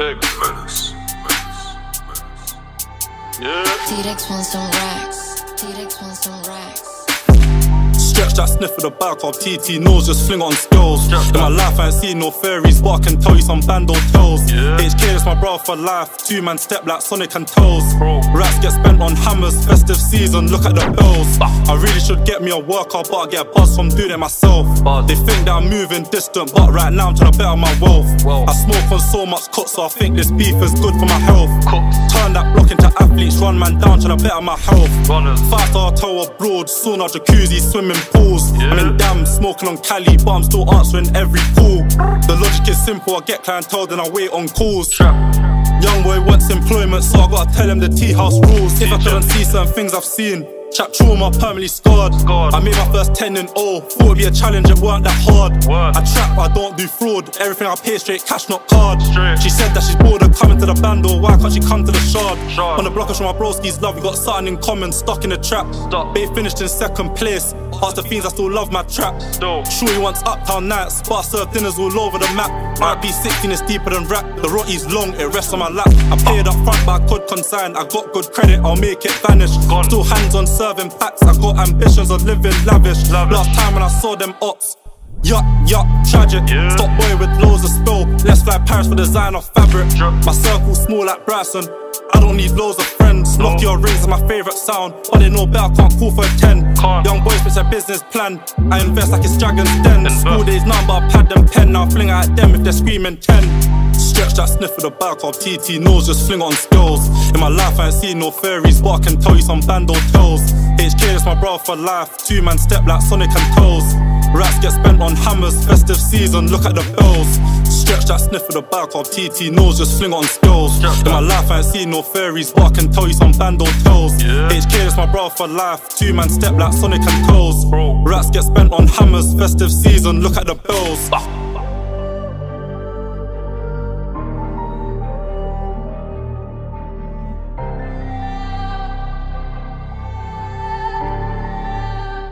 Big menace. Yeah. T-Rex wants some racks. T-Rex wants some racks. Stretch that sniff of the back of TT nose, just fling on skills. In my life, I ain't seen no fairies, but I can tell you some bando tales. Yeah. HK is my brother for life, two man step like Sonic and Tails. Rats get spent on hammers, festive season, look at the bills. I really should get me a workout, but I get buzzed from doing it myself. Buzz. They think that I'm moving distant, but right now I'm trying to better my wealth. Wealth. I smoke on so much cut, so I think this beef is good for my health. Turn that block into athletes, run man down, trying to better my health. Runners. Five star tower broad, sauna, jacuzzi, swimming pools. Yeah. I'm in dam, smoking on Cali, but I'm still answering every call. The logic is simple, I get clientele, then I wait on calls. Trap. Young boy wants employment, so I gotta tell him the tea house rules. If I couldn't see certain things I've seen, chat trauma permanently scarred. Scarred. I made my first 10 in all, oh. thought it'd be a challenge, it weren't that hard. Word. I trap, I don't do fraud, everything I pay straight cash, not card. Straight. She said that she's bored of coming to the band, or why can't she come to the shard? Shard. On the blockers from my broski's love, we got something in common, stuck in the trap. Stuck. They finished in second place. Ask the fiends, I still love my trap. He wants uptown nights, but I serve dinners all over the map. Might be 16 is deeper than rap. The rotty's long, it rests on my lap. I paid up front, but I could consign. I got good credit, I'll make it vanish. Gone. Still hands on serving packs. I got ambitions of living lavish. Lavish. Last time when I saw them ops. Yuck, yuck, tragic. Yeah. Stop boy with loads of spill. Let's fly Paris for designer fabric. Drip. My circle small like Bryson. I don't need loads of friends. No. Your rings is my favorite sound. But they know better, can't call for a 10. Can't. Young boys, it's a business plan. I invest like it's Dragon's Den. Invest. School days I pad them pen. Now fling at them if they're screaming 10. Stretch that sniff of the back of TT nose, just fling on skills. In my life, I ain't seen no fairies, but I can tell you some bando tales. HK is my brother for life, two man step like Sonic and Tails. Rats get spent on hammers, festive season, look at the bills. Stretch that sniff of the back of TT nose, just fling on skills. In my life, I ain't seen no fairies, but I can tell you some bando tales. Yeah. HK is my brother for life, two man step like Sonic and Tails. Bro. Rats get spent on hammers, festive season, look at the bills. Ah.